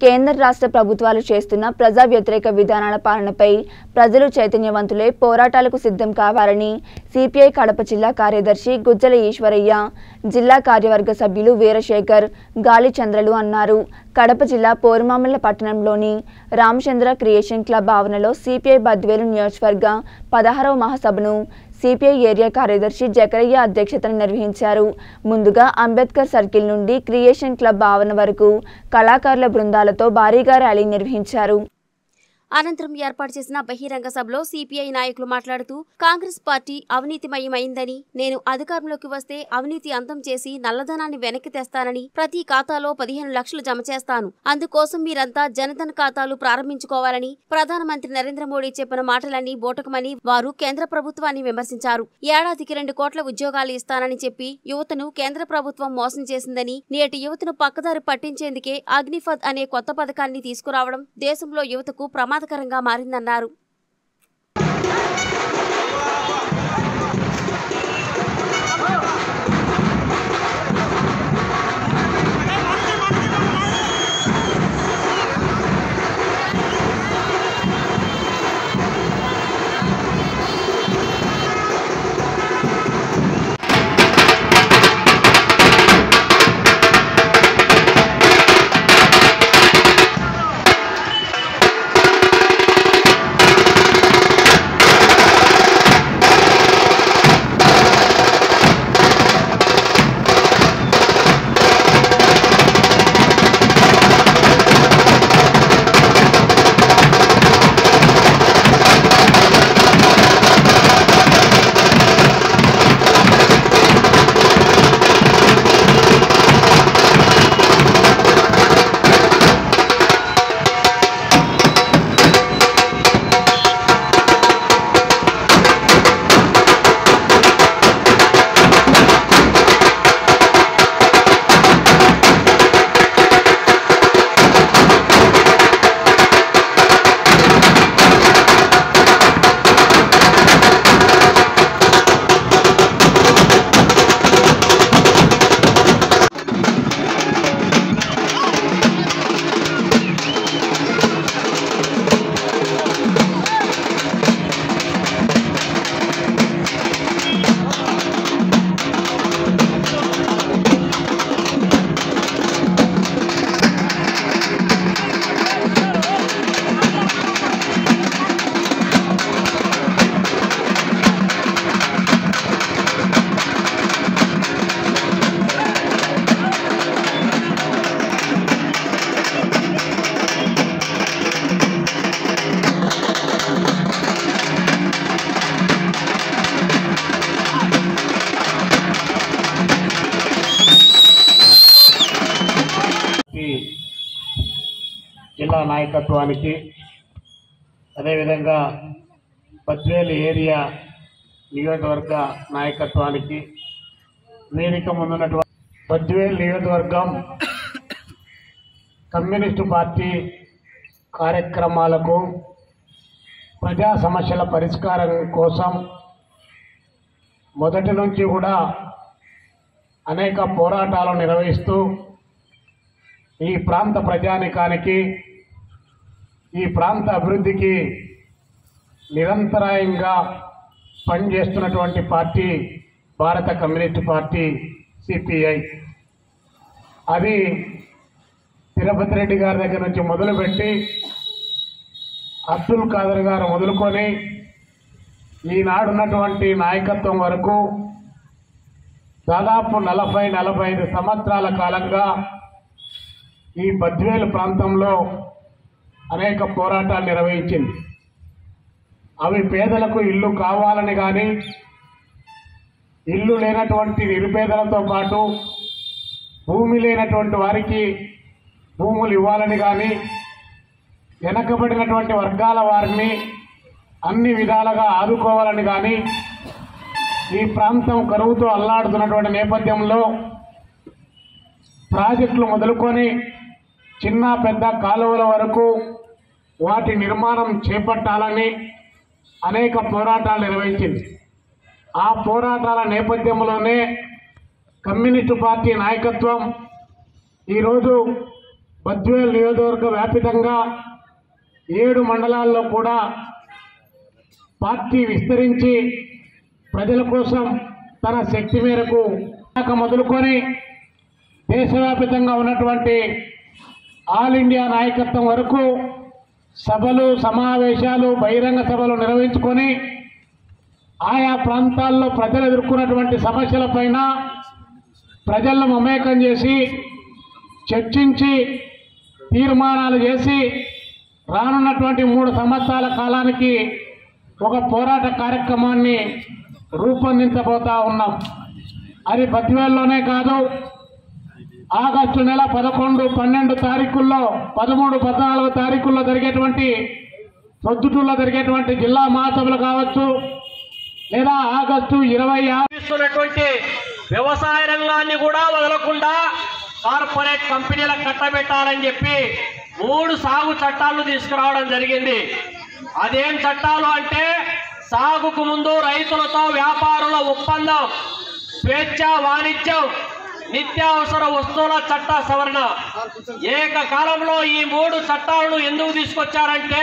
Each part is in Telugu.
కేంద్ర రాష్ట్ర ప్రభుత్వాలు చేస్తున్న ప్రజా వ్యతిరేక విధానాల పాలనపై ప్రజలు చైతన్యవంతులై పోరాటాలకు సిద్ధం కావాలని సిపిఐ కడప జిల్లా కార్యదర్శి గుజ్జల ఈశ్వరయ్య జిల్లా కార్యవర్గ సభ్యులు వీరశేఖర్ గాలిచంద్రలు అన్నారు. కడప జిల్లా పోరుమామిళ్ళ పట్టణంలోని రామచంద్ర క్రియేషన్ క్లబ్ ఆవరణలో సిపిఐ బద్వేలు నియోజకవర్గ పదహారవ మహాసభను సిపిఐ ఏరియా కార్యదర్శి జకరయ్య అధ్యక్షతన నిర్వహించారు. ముందుగా అంబేద్కర్ సర్కిల్ నుండి క్రియేషన్ క్లబ్ ఆవరణ వరకు కళాకారుల బృందాలతో భారీగా ర్యాలీ నిర్వహించారు. అనంతరం ఏర్పాటు చేసిన బహిరంగ సభలో సిపిఐ నాయకులు మాట్లాడుతూ కాంగ్రెస్ పార్టీ అవినీతిమయమైందని నేను అధికారంలోకి వస్తే అవినీతి అంతం చేసి నల్లధనాన్ని వెనక్కి తెస్తానని ప్రతి ఖాతాలో పదిహేను లక్షలు జమ చేస్తాను. అందుకోసం మీరంతా జనధన్ ఖాతాలు ప్రారంభించుకోవాలని ప్రధానమంత్రి నరేంద్ర మోడీ చెప్పిన మాటలన్నీ బోటకమని వారు కేంద్ర ప్రభుత్వాన్ని విమర్శించారు. ఏడాదికి రెండు కోట్ల ఉద్యోగాలు ఇస్తానని చెప్పి యువతను కేంద్ర ప్రభుత్వం మోసం చేసిందని నేటి యువతను పక్కదారి పట్టించేందుకే అగ్నిఫద్ అనే కొత్త పథకాన్ని తీసుకురావడం దేశంలో యువతకు ప్రమాదకరంగా మారిందన్నారు. జిల్లా నాయకత్వానికి అదేవిధంగా పద్వేలు ఏరియా నియోజకవర్గ నాయకత్వానికి వేదిక ముందున్నటువంటి పద్వేలు నియోజకవర్గం కమ్యూనిస్టు పార్టీ కార్యక్రమాలకు ప్రజా సమస్యల పరిష్కారం కోసం మొదటి నుంచి కూడా అనేక పోరాటాలు నిర్వహిస్తూ ఈ ప్రాంత ప్రజానికానికి ఈ ప్రాంత అభివృద్ధికి నిరంతరాయంగా పనిచేస్తున్నటువంటి పార్టీ భారత కమ్యూనిస్ట్ పార్టీ సిపిఐ. అది తిరుపతి రెడ్డి గారి దగ్గర నుంచి మొదలుపెట్టి అబ్దుల్ ఖాదర్ గారు మొదలుకొని ఈనాడున్నటువంటి నాయకత్వం వరకు దాదాపు నలభై నలభై ఐదు సంవత్సరాల కాలంగా ఈ బద్వేలు ప్రాంతంలో అనేక పోరాటాలు నిర్వహించింది. అవి పేదలకు ఇల్లు కావాలని కానీ ఇల్లు లేనటువంటి నిరుపేదలతో పాటు భూమి లేనటువంటి వారికి భూములు ఇవ్వాలని కానీ వెనకబడినటువంటి వర్గాల వారిని అన్ని విధాలుగా ఆదుకోవాలని కానీ ఈ ప్రాంతం కరువుతో అల్లాడుతున్నటువంటి నేపథ్యంలో ప్రాజెక్టులు మొదలుకొని చిన్న పెద్ద కాలువల వరకు వాటి నిర్మాణం చేపట్టాలని అనేక పోరాటాలు నిర్వహించింది. ఆ పోరాటాల నేపథ్యంలోనే కమ్యూనిస్టు పార్టీ నాయకత్వం ఈరోజు బద్వేల్ నియోజకవర్గ వ్యాపితంగా ఏడు మండలాల్లో కూడా పార్టీ విస్తరించి ప్రజల కోసం తన శక్తి మేరకు మొదలుకొని దేశవ్యాప్తంగా ఉన్నటువంటి ఆల్ ఇండియా నాయకత్వం వరకు సభలు సమావేశాలు బహిరంగ సభలు నిర్వహించుకొని ఆయా ప్రాంతాల్లో ప్రజలు ఎదుర్కొన్నటువంటి సమస్యలపైన ప్రజలను మమేకం చేసి చర్చించి తీర్మానాలు చేసి రానున్నటువంటి మూడు సంవత్సరాల కాలానికి ఒక పోరాట కార్యక్రమాన్ని రూపొందించబోతా ఉన్నాం. అది బద్వేల్లోనే కాదు ఆగస్టు నెల పదకొండు పన్నెండు తారీఖుల్లో పదమూడు పద్నాలుగు తారీఖుల్లో జరిగేటువంటి ప్రొద్దుటూరులో జరిగేటువంటి జిల్లా మహాసభలు కావచ్చు లేదా ఆగస్టు ఇరవై ఆరుస్తున్నటువంటి వ్యవసాయ రంగాన్ని కూడా వదలకుండా కార్పొరేట్ కంపెనీలకు కట్టబెట్టాలని చెప్పి మూడు సాగు చట్టాలు తీసుకురావడం జరిగింది. అదేం చట్టాలు అంటే సాగుకు ముందు రైతులతో వ్యాపారుల ఒప్పందం స్వేచ్ఛ వాణిజ్యం నిత్యావసర వస్తువుల చట్ట సవరణ. ఏకకాలంలో ఈ మూడు చట్టాలను ఎందుకు తీసుకొచ్చారంటే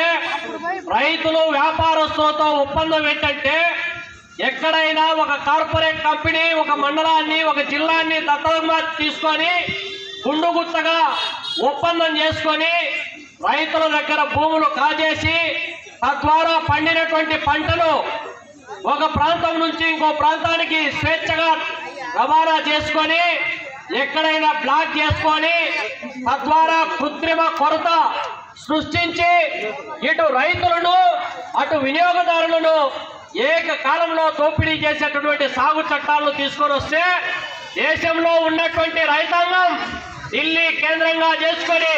రైతులు వ్యాపారస్తులతో ఒప్పందం ఏంటంటే ఎక్కడైనా ఒక కార్పొరేట్ కంపెనీ ఒక మండలాన్ని ఒక జిల్లాన్ని దత్తంగా తీసుకొని గుండుగుత్తగా ఒప్పందం చేసుకొని రైతుల దగ్గర భూములు కాజేసి తద్వారా పండినటువంటి పంటను ఒక ప్రాంతం నుంచి ఇంకో ప్రాంతానికి స్వేచ్ఛగా రవాణా చేసుకొని ఎక్కడైనా బ్లాక్ చేసుకొని తద్వారా కృత్రిమ కొరత సృష్టించి ఇటు రైతులను అటు వినియోగదారులను ఏకకాలంలో దోపిడీ చేసేటటువంటి సాగు చట్టాలను తీసుకొని వస్తే దేశంలో ఉన్నటువంటి రైతాంగం ఢిల్లీ కేంద్రంగా చేసుకొని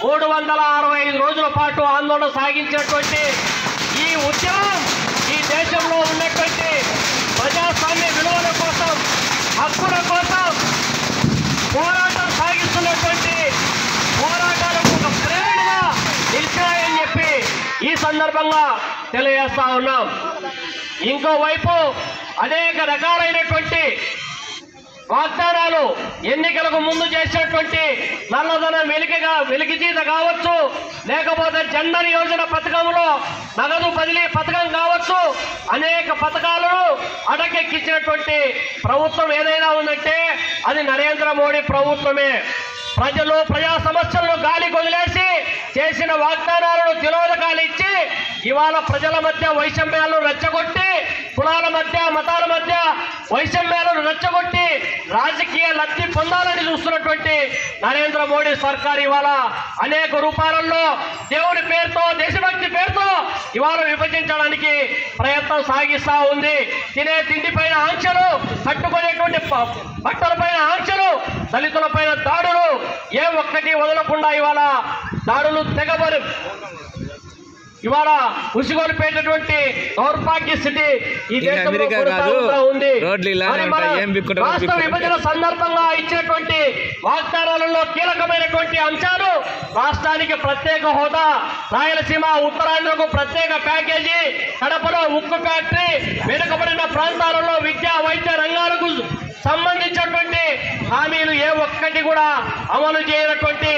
మూడు వందల అరవై ఐదు రోజుల పాటు ఆందోళన సాగించినటువంటి ఈ ఉద్యమం ఈ దేశంలో ఉన్నటువంటి ప్రజాస్వామ్య విలువల కోసం హక్కుల కోసం పోరాటం సాగిస్తున్నటువంటి పోరాటాలకు ఒక ప్రేరణగా నిలిచాయని చెప్పి ఈ సందర్భంగా తెలియజేస్తా ఉన్నాం. ఇంకోవైపు అనేక రకాలైనటువంటి వాగ్దానాలు ఎన్నికలకు ముందు చేసినటువంటి నల్లధనం వెలికగా వెలికితీత కావచ్చు లేకపోతే జన్మన్ యోజన పథకంలో నగదు బదిలీ పథకం కావచ్చు అనేక పథకాలను అడకెక్కించినటువంటి ప్రభుత్వం ఏదైనా ఉందంటే అది నరేంద్ర మోడీ ప్రభుత్వమే. ప్రజలు ప్రజా సమస్యలను గాలి వదిలేసి చేసిన వాగ్దానాలను తిరోధకాలు ఇచ్చి ఇవాళ ప్రజల మధ్య వైషమ్యాలను రెచ్చగొట్టి కులాల మధ్య మతాల మధ్య వైషమ్యాలను రెచ్చగొట్టి రాజకీయ లబ్ధి పొందాలని చూస్తున్నటువంటి నరేంద్ర మోడీ సర్కార్ ఇవాళ అనేక రూపాలలో దేవుడి పేరుతో దేశభక్తి పేరుతో ఇవాళ విభజించడానికి ప్రయత్నం సాగిస్తా ఉంది. తినే తిండి పైన ఆంక్షలు కట్టుకునేటువంటి ప- బట్టల పైన ఆంక్షలు దళితుల పైన ఏ ఒక్కటి వదలకుండా ఇవాళ దాడులు తెగబరు ఇవాళ ఉసిగొలిపోయేటటువంటి దౌర్భాగ్య స్థితి ఈ దేశంలో. ఉంది రాష్ట్ర. విభజన సందర్భంగా ఇచ్చినటువంటి వాగ్దానాలలో కీలకమైనటువంటి అంశాలు రాష్ట్రానికి ప్రత్యేక హోదా రాయలసీమ ఉత్తరాంధ్రకు ప్రత్యేక ప్యాకేజీ కడపలో ఉక్కు ఫ్యాక్టరీ వెనుకబడిన ప్రాంతాలలో విద్యా వైద్య రంగాలకు సంబంధించినటువంటి హామీలు ఏ ఒక్కటి కూడా అమలు చేయనటువంటి